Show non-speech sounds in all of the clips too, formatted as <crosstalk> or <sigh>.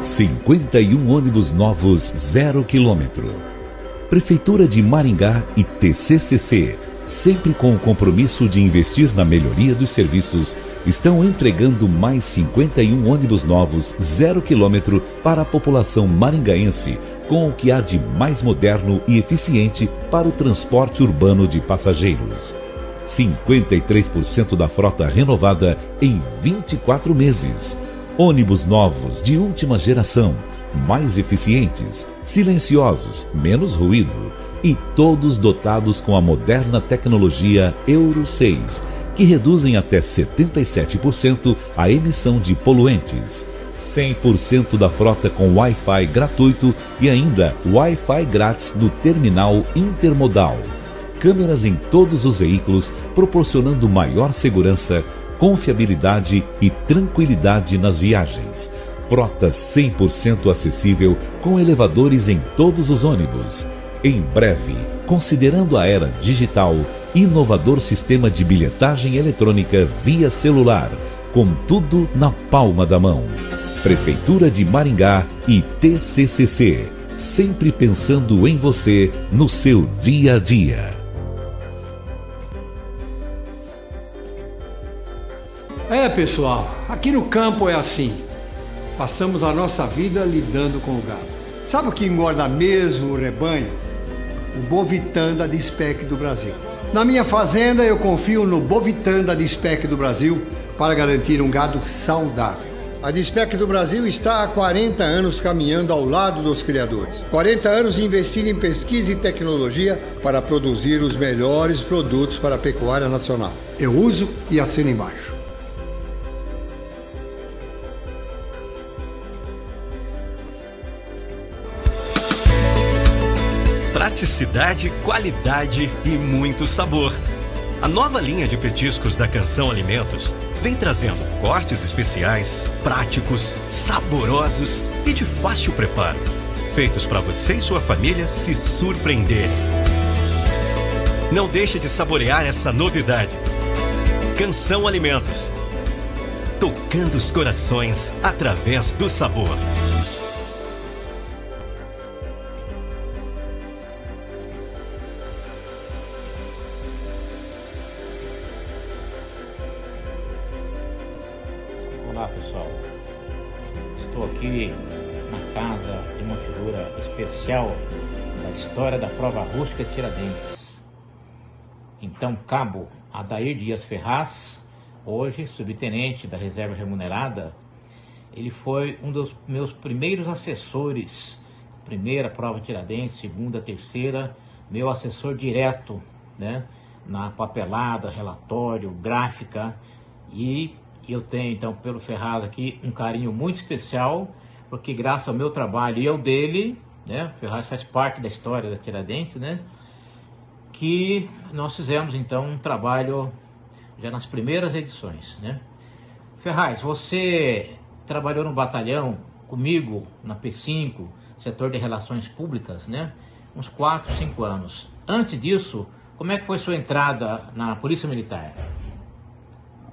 51 ônibus novos zero quilômetro. Prefeitura de Maringá e TCCC, sempre com o compromisso de investir na melhoria dos serviços, estão entregando mais 51 ônibus novos zero quilômetro para a população maringaense, com o que há de mais moderno e eficiente para o transporte urbano de passageiros. 53% da frota renovada em 24 meses. Ônibus novos de última geração, mais eficientes, silenciosos, menos ruído e todos dotados com a moderna tecnologia Euro 6, que reduzem até 77% a emissão de poluentes. 100% da frota com Wi-Fi gratuito e ainda Wi-Fi grátis no terminal intermodal. Câmeras em todos os veículos, proporcionando maior segurança, confiabilidade e tranquilidade nas viagens. Frota 100% acessível com elevadores em todos os ônibus. Em breve, considerando a era digital, inovador sistema de bilhetagem eletrônica via celular, com tudo na palma da mão. Prefeitura de Maringá e TCCC, sempre pensando em você no seu dia a dia. Pessoal, aqui no campo é assim. Passamos a nossa vida lidando com o gado. Sabe o que engorda mesmo o rebanho? O Bovitan da Dispec do Brasil. Na minha fazenda, eu confio no Bovitan da Dispec do Brasil para garantir um gado saudável. A Dispec do Brasil está há 40 anos caminhando ao lado dos criadores. 40 anos investindo em pesquisa e tecnologia para produzir os melhores produtos para a pecuária nacional. Eu uso e assino embaixo. Praticidade, qualidade e muito sabor. A nova linha de petiscos da Canção Alimentos vem trazendo cortes especiais, práticos, saborosos e de fácil preparo. Feitos para você e sua família se surpreenderem. Não deixe de saborear essa novidade. Canção Alimentos. Tocando os corações através do sabor. Olá pessoal, estou aqui na casa de uma figura especial da história da prova rústica Tiradentes. Então, cabo Adair Dias Ferraz, hoje subtenente da reserva remunerada, ele foi um dos meus primeiros assessores, primeira prova Tiradentes, segunda, terceira, meu assessor direto, né, na papelada, relatório, gráfica e eu tenho então pelo Ferraz aqui um carinho muito especial, porque graças ao meu trabalho e ao dele, né, o Ferraz faz parte da história da Tiradentes, né, que nós fizemos então um trabalho já nas primeiras edições, né. Ferraz, você trabalhou no batalhão comigo na P5, setor de relações públicas, né, uns 4, 5 anos. Antes disso, como é que foi sua entrada na Polícia Militar?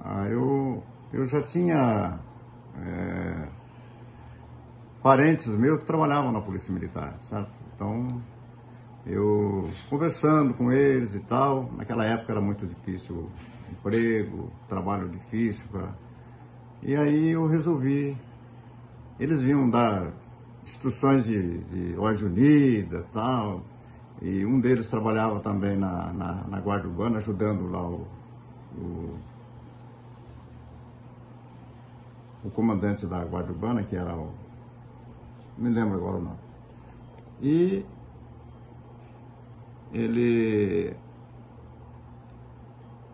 Ah, eu eu já tinha é, parentes meus que trabalhavam na Polícia Militar, sabe? Então, eu conversando com eles e tal, naquela época era muito difícil emprego, trabalho difícil. Pra... E aí eu resolvi, eles vinham dar instruções de, de ordem unida tal, e um deles trabalhava também na, na, na Guarda Urbana, ajudando lá o, o o comandante da Guarda Urbana, que era o. Me lembro agora o nome. E ele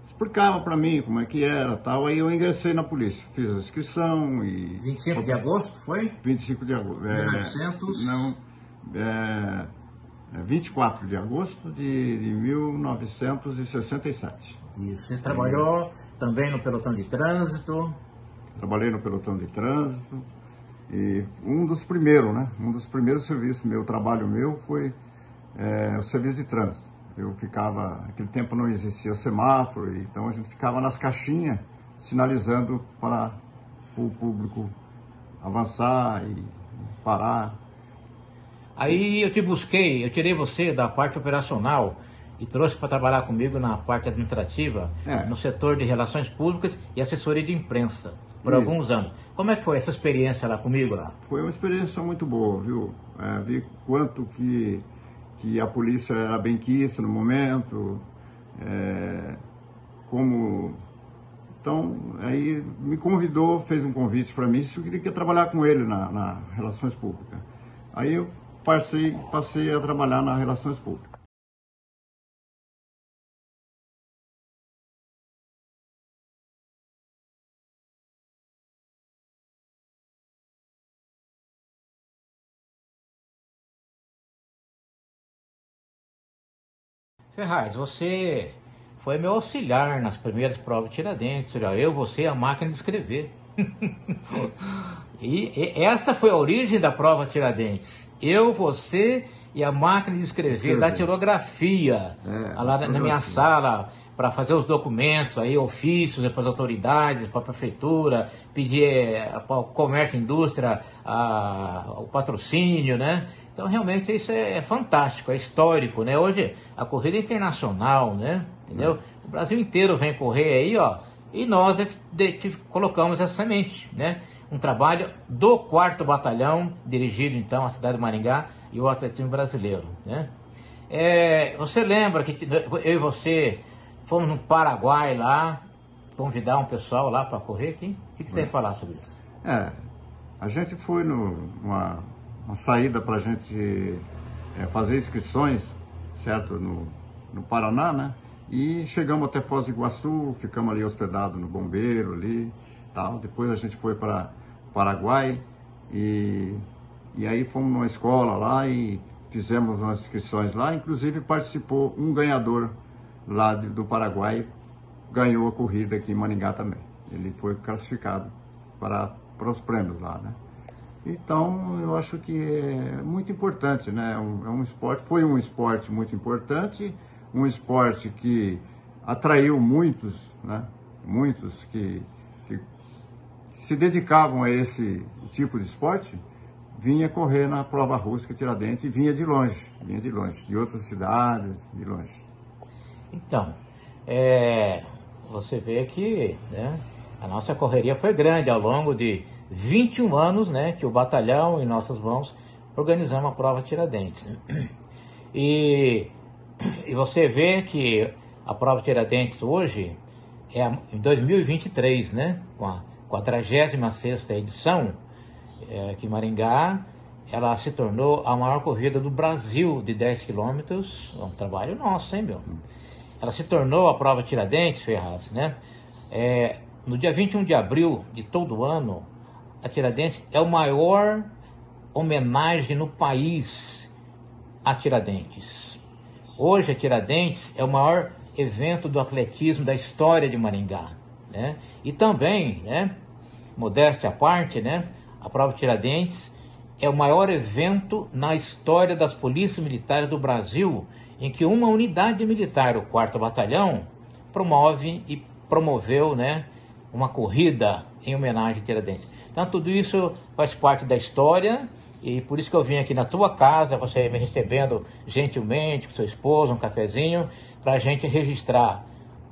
explicava para mim como é que era tal. Aí eu ingressei na polícia, fiz a inscrição e. 25 de agosto foi? 25 de agosto. É, 1900? Não. É, 24 de agosto de, de 1967. E você trabalhou também no pelotão de trânsito? Trabalhei no pelotão de trânsito e um dos primeiros, né? Um dos primeiros serviços meu, trabalho meu foi é, o serviço de trânsito. Eu ficava, naquele tempo não existia semáforo, então a gente ficava nas caixinhas sinalizando para o público avançar e, Pará. Aí eu te busquei, eu tirei você da parte operacional e trouxe para trabalhar comigo na parte administrativa, É. no setor de relações públicas e assessoria de imprensa, por Isso. alguns anos. Como é que foi essa experiência lá comigo lá? Foi uma experiência muito boa, viu? É, vi quanto que, que a polícia era bem quista no momento, é, como... Então, aí me convidou, fez um convite para mim, se eu queria trabalhar com ele na, na Relações Públicas. Aí eu passei, passei a trabalhar na Relações Públicas. Ferraz, você foi meu auxiliar nas primeiras provas de Tiradentes. Eu, você e a máquina de escrever. <laughs> e, e essa foi a origem da prova Tiradentes. Eu, você e a máquina de escrever, da tirografia. É, lá na, na minha sala para fazer os documentos aí, ofícios para as autoridades, para a prefeitura, pedir eh, para o comércio e indústria a- o patrocínio, né? Então realmente isso é, é fantástico, é histórico, né? Hoje a corrida é internacional, né? Entendeu? O Brasil inteiro vem correr aí, ó, e nós é que de- que colocamos essa semente, né? Um trabalho do quarto batalhão, dirigido então à cidade de Maringá e o atletismo brasileiro, né? É, você lembra que eu e você fomos no Paraguai lá, convidar um pessoal lá para correr aqui? O que, que você tem a falar sobre isso? É, a gente foi numa uma saída para a gente é, fazer inscrições, certo, no, no Paraná, né? E chegamos até Foz do Iguaçu, ficamos ali hospedados no Bombeiro ali, tal. Depois a gente foi para Paraguai e, e aí fomos numa escola lá e fizemos umas inscrições lá. Inclusive participou um ganhador lá do Paraguai, ganhou a corrida aqui em Maringá também. Ele foi classificado para, para os prêmios lá, né? Então, eu acho que é muito importante, né? É um, é um esporte, foi um esporte muito importante, um esporte que atraiu muitos, né? Muitos que, que se dedicavam a esse tipo de esporte, vinha correr na prova rústica Tiradentes e vinha de longe, vinha de longe, de outras cidades, de longe. Então, é, você vê que né, a nossa correria foi grande ao longo de 21 anos né, que o batalhão, em nossas mãos, organizamos a prova Tiradentes. E, e você vê que a prova Tiradentes hoje é em 2023, né, com a 46 edição, é, aqui em Maringá, ela se tornou a maior corrida do Brasil de 10 quilômetros. É um trabalho nosso, hein, meu? Ela se tornou a prova Tiradentes, Ferraz, né? É, no dia 21 de abril de todo ano, a Tiradentes é o maior homenagem no país a Tiradentes. Hoje a Tiradentes é o maior evento do atletismo da história de Maringá, né? E também, né, modéstia à parte, né, a prova Tiradentes é o maior evento na história das polícias militares do Brasil em que uma unidade militar, o 4 Batalhão, promove e promoveu, né, uma corrida em homenagem a Tiradentes. Então tudo isso faz parte da história e por isso que eu vim aqui na tua casa, você me recebendo gentilmente com seu esposo, um cafezinho, para a gente registrar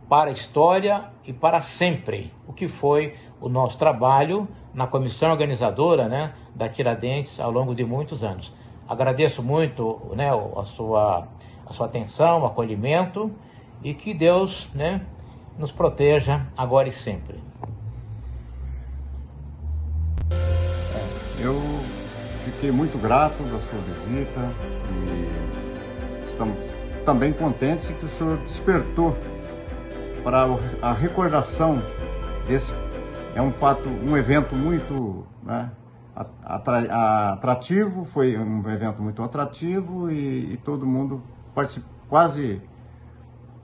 para a história e para sempre o que foi o nosso trabalho na comissão organizadora né, da Tiradentes ao longo de muitos anos. Agradeço muito né, a, sua, a sua atenção, o acolhimento e que Deus né, nos proteja agora e sempre. Eu fiquei muito grato da sua visita e estamos também contentes que o senhor despertou para a recordação desse é um fato, um evento muito né, atrativo, foi um evento muito atrativo e, e todo mundo quase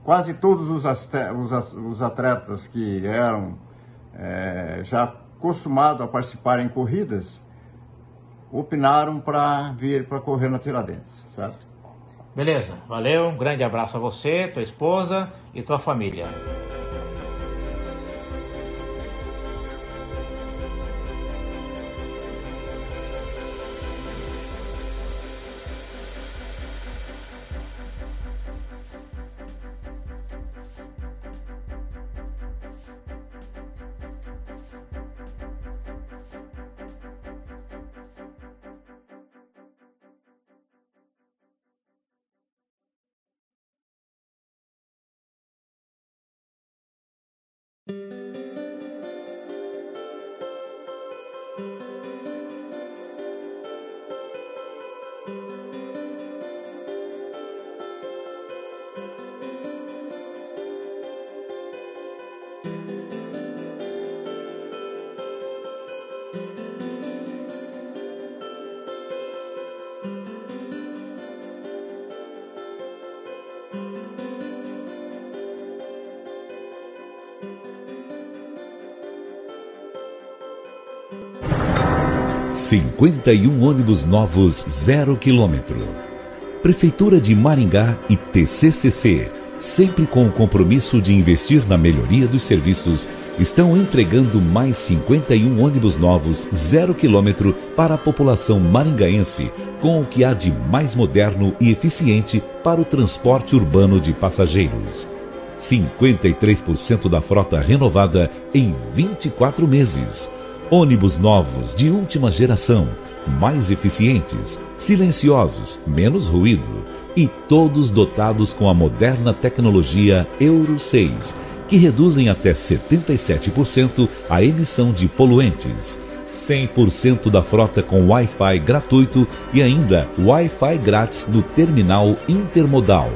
quase todos os, os os atletas que eram eh, já acostumados a participar em corridas opinaram para vir para correr na Tiradentes, certo? Beleza, valeu, um grande abraço a você, tua esposa e tua família. 51 ônibus novos zero quilômetro. Prefeitura de Maringá e TCCC, sempre com o compromisso de investir na melhoria dos serviços, estão entregando mais 51 ônibus novos zero quilômetro para a população maringaense, com o que há de mais moderno e eficiente para o transporte urbano de passageiros. 53% da frota renovada em 24 meses Ônibus novos de última geração, mais eficientes, silenciosos, menos ruído e todos dotados com a moderna tecnologia Euro 6, que reduzem até 77% a emissão de poluentes. 100% da frota com Wi-Fi gratuito e ainda Wi-Fi grátis no terminal intermodal.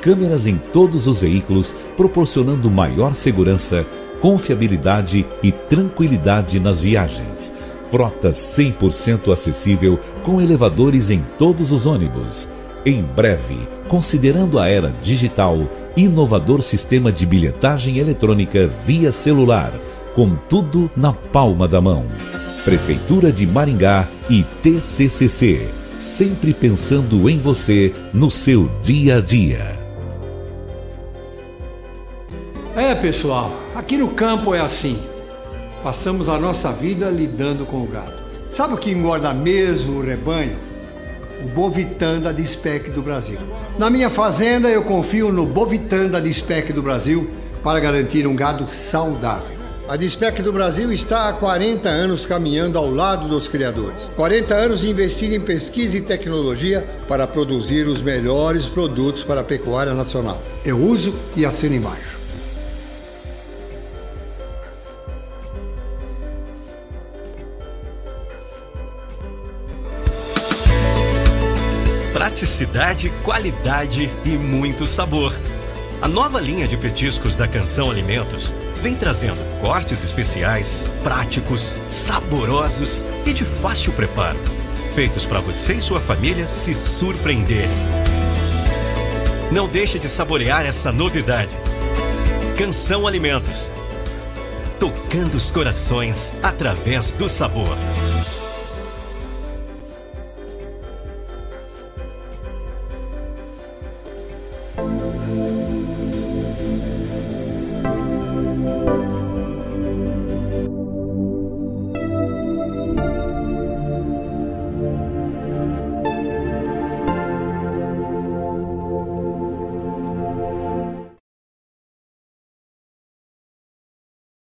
Câmeras em todos os veículos, proporcionando maior segurança confiabilidade e tranquilidade nas viagens. Frota 100% acessível com elevadores em todos os ônibus. Em breve, considerando a era digital, inovador sistema de bilhetagem eletrônica via celular, com tudo na palma da mão. Prefeitura de Maringá e TCCC, sempre pensando em você no seu dia a dia. É, pessoal, aqui no campo é assim. Passamos a nossa vida lidando com o gado. Sabe o que engorda mesmo o rebanho? O Bovitan da Dispec do Brasil. Na minha fazenda, eu confio no Bovitan da Dispec do Brasil para garantir um gado saudável. A Dispec do Brasil está há 40 anos caminhando ao lado dos criadores. 40 anos investindo em pesquisa e tecnologia para produzir os melhores produtos para a pecuária nacional. Eu uso e assino embaixo. Praticidade, qualidade e muito sabor. A nova linha de petiscos da Canção Alimentos vem trazendo cortes especiais, práticos, saborosos e de fácil preparo, feitos para você e sua família se surpreenderem. Não deixe de saborear essa novidade. Canção Alimentos. Tocando os corações através do sabor.